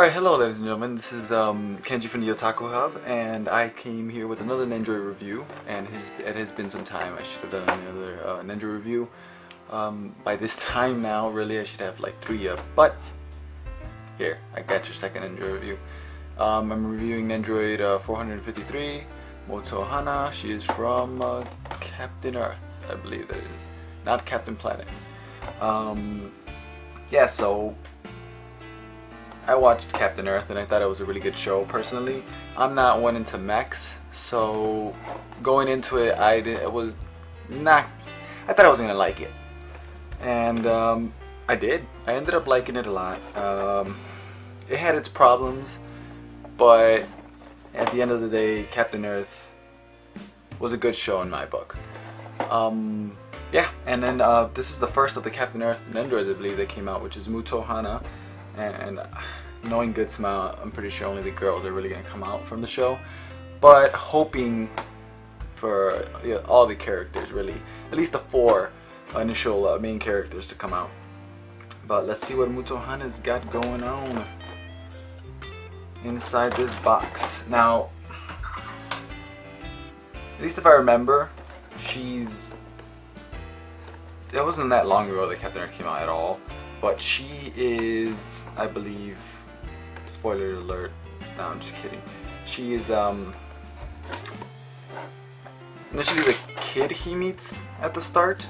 Alright, hello ladies and gentlemen, this is um, Kenji from the Otaku Hub, and I came here with another Nendoroid review, and it has, it has been some time, I should have done another uh, Nendoroid review. Um, by this time now, really, I should have like three up, but here, I got your second Nendoroid review. Um, I'm reviewing Nendoroid uh, 453, Mutou Hana, she is from uh, Captain Earth, I believe that is, not Captain Planet. Um, yeah, so I watched Captain Earth and I thought it was a really good show personally. I'm not one into mechs, so going into it, I did, it was not. I thought I wasn't gonna like it, and um, I did. I ended up liking it a lot. Um, it had its problems, but at the end of the day, Captain Earth was a good show in my book. Um, yeah, and then uh, this is the first of the Captain Earth Nendoroids, I believe, that came out, which is Mutou Hana and knowing Good Smile, I'm pretty sure only the girls are really gonna come out from the show. But hoping for yeah, all the characters, really, at least the four initial uh, main characters to come out. But let's see what Mutou Hana's got going on inside this box. Now, at least if I remember, she's. It wasn't that long ago that Captain Earth came out at all but she is, I believe, spoiler alert, no I'm just kidding, she is, um, initially the kid he meets at the start,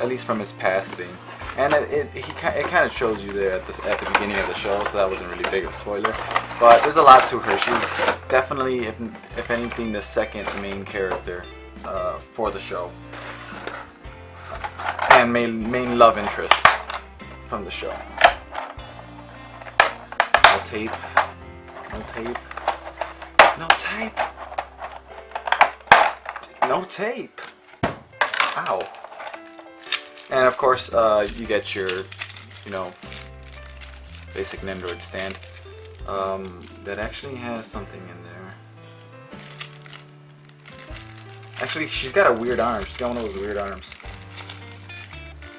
at least from his past thing. And it, it, he, it kind of shows you there at the, at the beginning of the show, so that wasn't really big of a spoiler. But there's a lot to her. She's definitely, if, if anything, the second main character uh, for the show. And main, main love interest from the show. No tape. No tape. No tape. No tape. Ow. And of course, uh, you get your, you know, basic Nendoroid stand. Um, that actually has something in there. Actually, she's got a weird arm. She's got one of those weird arms.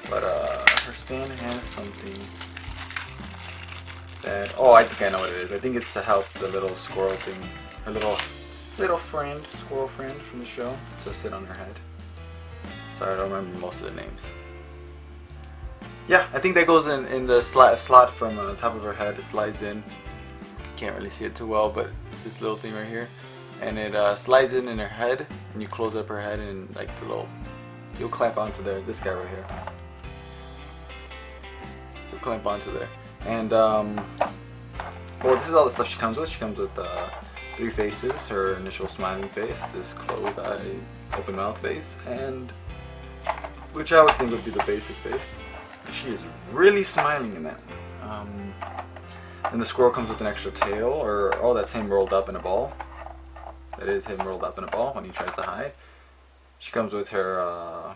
But, uh, stand has something that, oh, I think I know what it is. I think it's to help the little squirrel thing, her little, little friend, squirrel friend from the show, to sit on her head. Sorry, I don't remember most of the names. Yeah, I think that goes in, in the slot, slot from the top of her head. It slides in. Can't really see it too well, but this little thing right here. And it uh, slides in in her head, and you close up her head, and like the little, you'll clamp onto there. This guy right here clamp onto there. And, um, well, this is all the stuff she comes with. She comes with uh, three faces, her initial smiling face, this closed eye, open mouth face, and which I would think would be the basic face. She is really smiling in that. Um, and the squirrel comes with an extra tail, or, oh, that's him rolled up in a ball. That is him rolled up in a ball when he tries to hide. She comes with her, uh,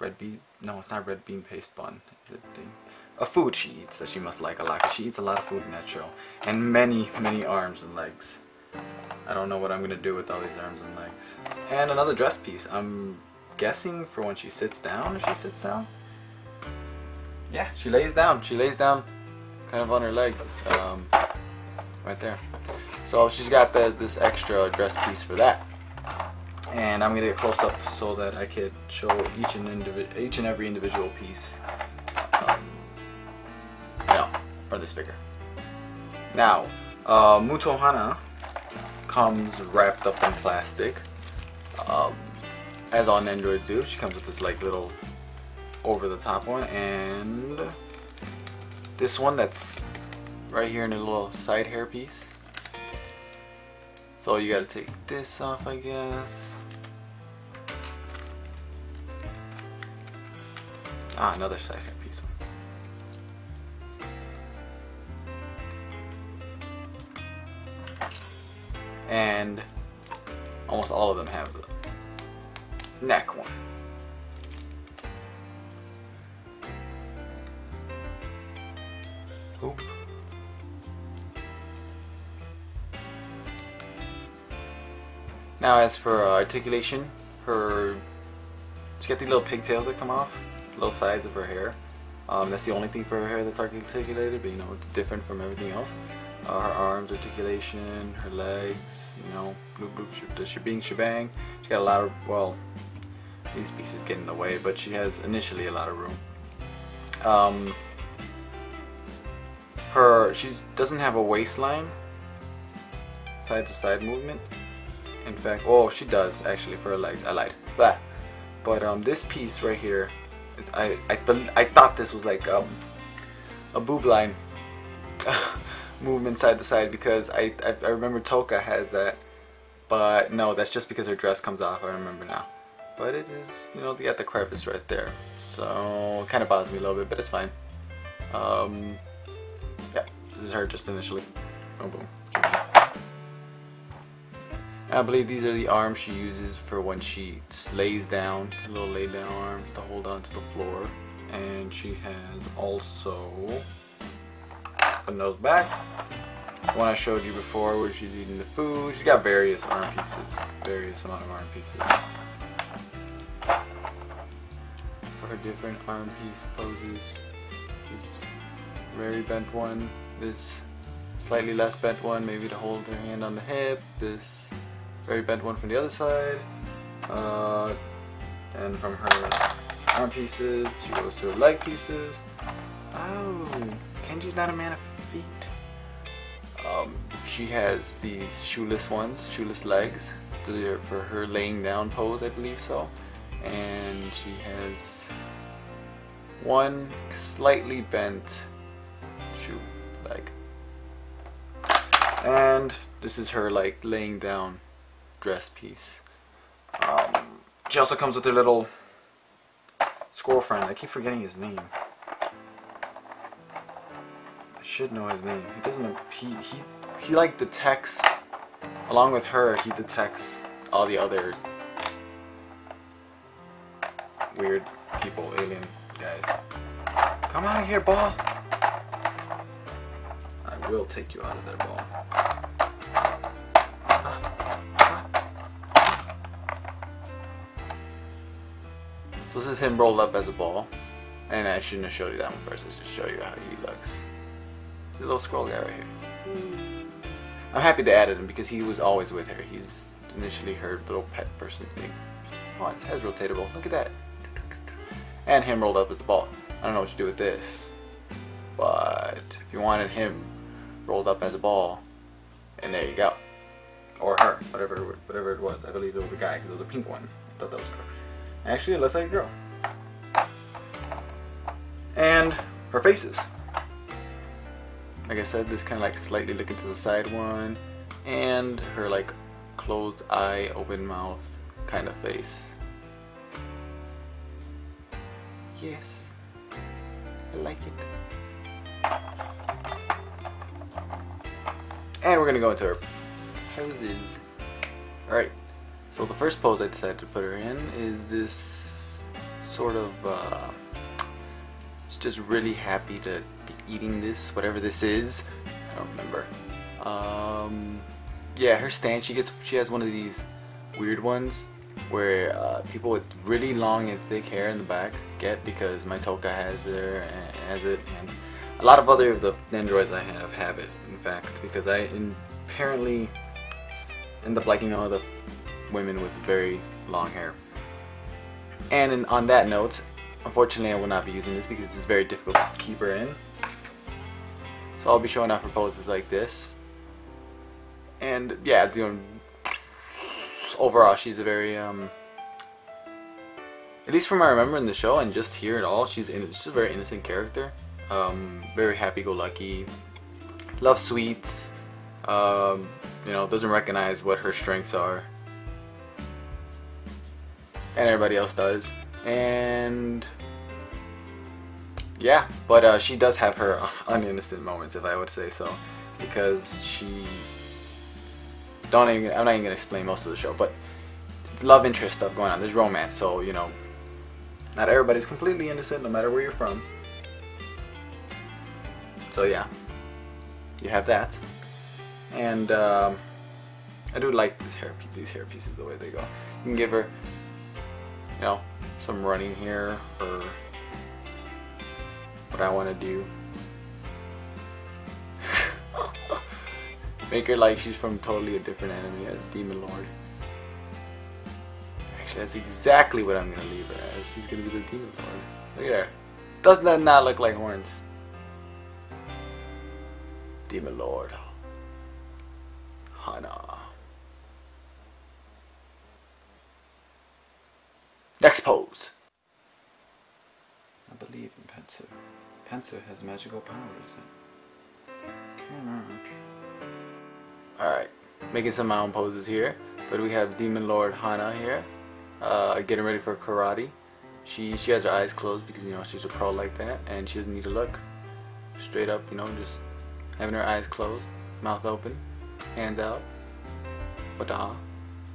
red bean. No, it's not red bean paste bun. Is it thing? A food she eats that she must like a lot. She eats a lot of food in that show, and many, many arms and legs. I don't know what I'm gonna do with all these arms and legs. And another dress piece. I'm guessing for when she sits down. If she sits down. Yeah, she lays down. She lays down, kind of on her legs, um, right there. So she's got the, this extra dress piece for that and I'm gonna get close up so that I could show each and each and every individual piece um, for this figure. Now, uh, Mutou Hana comes wrapped up in plastic, um, as all Nendoroids do. She comes with this like little over-the-top one, and this one that's right here in a little side hair piece. So you gotta take this off, I guess. Ah, another second piece. And almost all of them have the neck one. Oop. Now as for uh, articulation, her she got these little pigtails that come off little sides of her hair. Um, that's the only thing for her hair that's articulated, but you know it's different from everything else. Uh, her arms, articulation, her legs, you know, bloop bloop, the shebang shebang. She got a lot of well, these pieces get in the way, but she has initially a lot of room. Um, her she doesn't have a waistline, side to side movement. In fact, oh, she does actually for her legs. I lied. Blah. But um, this piece right here I I I thought this was like um, a boob line movement side to side because I, I I remember Toka has that, but no, that's just because her dress comes off. I remember now, but it is you know they got the crevice right there, so it kind of bothers me a little bit, but it's fine. Um, yeah, this is her just initially. Boom boom. I believe these are the arms she uses for when she lays down, little lay down arms to hold on to the floor. And she has also, putting nose back, one I showed you before where she's eating the food. She's got various arm pieces, various amount of arm pieces. For her different arm piece poses, this very bent one, this slightly less bent one, maybe to hold her hand on the hip, this very bent one from the other side. Uh, and from her arm pieces, she goes to her leg pieces. Oh, Kenji's not a man of feet. Um, she has these shoeless ones, shoeless legs, for her laying down pose, I believe so. And she has one slightly bent shoe leg. And this is her like laying down dress piece. Um, she also comes with her little squirrel friend. I keep forgetting his name. I should know his name. He doesn't. He he he like detects. Along with her, he detects all the other weird people, alien guys. Come out of here, ball. I will take you out of there, ball. So this is him rolled up as a ball. And I shouldn't have showed you that one first. Let's just show you how he looks. The little scroll guy right here. Hmm. I'm happy they added him because he was always with her. He's initially her little pet person thing. Oh, his head's rotatable. Look at that. And him rolled up as a ball. I don't know what you do with this. But if you wanted him rolled up as a ball, and there you go. Or her, whatever whatever it was. I believe it was a guy because it was a pink one. I thought that was cool. Actually, it looks like a girl. And her faces. Like I said, this kind of like slightly looking to the side one. And her like closed eye, open mouth kind of face. Yes, I like it. And we're gonna go into her poses. Alright, so the first pose I decided to put her in is this sort of, uh, she's just really happy to be eating this, whatever this is. I don't remember. Um, yeah, her stance, she gets, she has one of these weird ones where uh, people with really long and thick hair in the back get because my Toka has it, has it, and a lot of other of the Nendoroids I have have it. In fact, because I apparently end up liking all the women with very long hair. And in, on that note, unfortunately I will not be using this because it's very difficult to keep her in. So I'll be showing off her poses like this. And yeah, know, overall she's a very, um, at least from I remember in the show and just here at all, she's, in, she's a very innocent character. Um, very happy-go-lucky, loves sweets, um, you know, doesn't recognize what her strengths are and everybody else does. And yeah, but uh, she does have her uninnocent moments, if I would say so, because she don't even. I'm not even gonna explain most of the show, but it's love interest stuff going on. There's romance, so you know, not everybody's completely innocent, no matter where you're from. So yeah, you have that, and um, I do like these hair these hair pieces the way they go. You can give her you know, some running here or what I want to do. Make her like she's from totally a different anime as Demon Lord. Actually, that's exactly what I'm gonna leave her as. She's gonna be the Demon Lord. Look at her. Doesn't that not look like horns? Demon Lord. Hana. Next pose. I believe in Pensu. Pensu has magical powers. Alright, making some of my own poses here. But we have Demon Lord Hana here, uh, getting ready for karate. She she has her eyes closed because you know she's a pro like that, and she doesn't need to look. Straight up, you know, just having her eyes closed, mouth open, hands out. Wada,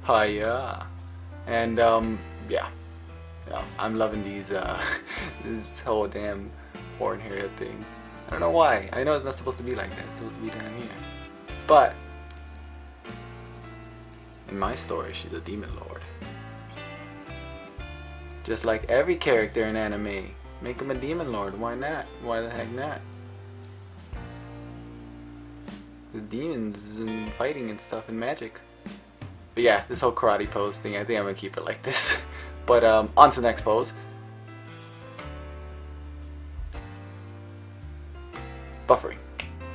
hiya, and um, yeah, yeah, I'm loving these uh, this whole damn horn hair thing. I don't know why. I know it's not supposed to be like that. It's supposed to be down here, but in my story, she's a demon lord. Just like every character in anime, make him a demon lord. Why not? Why the heck not? The demons and fighting and stuff and magic. But yeah, this whole karate pose thing, I think I'm gonna keep it like this. but um, on to the next pose. Buffering.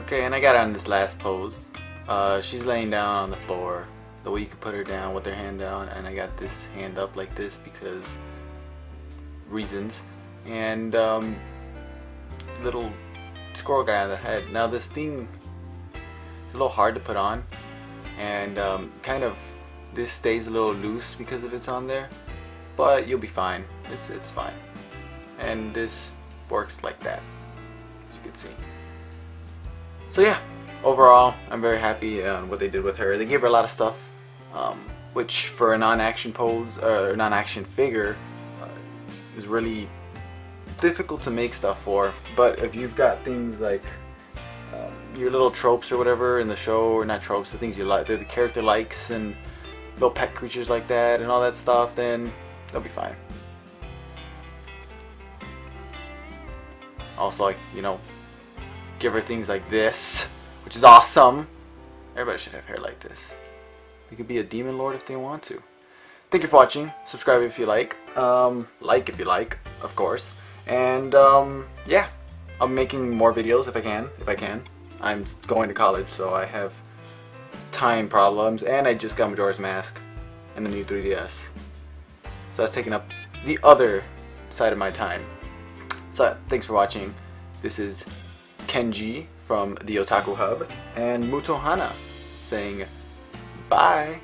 Okay, and I got on this last pose. Uh, she's laying down on the floor the way you can put her down with her hand down and I got this hand up like this because reasons and um, little squirrel guy on the head now this thing is a little hard to put on and um, kind of this stays a little loose because of it's on there but you'll be fine. It's, it's fine. And this works like that as you can see. So yeah overall I'm very happy on what they did with her. They gave her a lot of stuff um, which for a non-action pose or non-action figure uh, is really difficult to make stuff for. But if you've got things like um, your little tropes or whatever in the show, or not tropes, the things you like, the character likes, and little pet creatures like that, and all that stuff, then they'll be fine. Also, like you know, give her things like this, which is awesome. Everybody should have hair like this. They could be a demon lord if they want to. Thank you for watching. Subscribe if you like. Um, like if you like, of course. And um, yeah, I'm making more videos if I can. If I can. I'm going to college, so I have time problems. And I just got Majora's Mask and the new 3DS. So that's taking up the other side of my time. So thanks for watching. This is Kenji from the Otaku Hub and Mutou Hana saying Bye.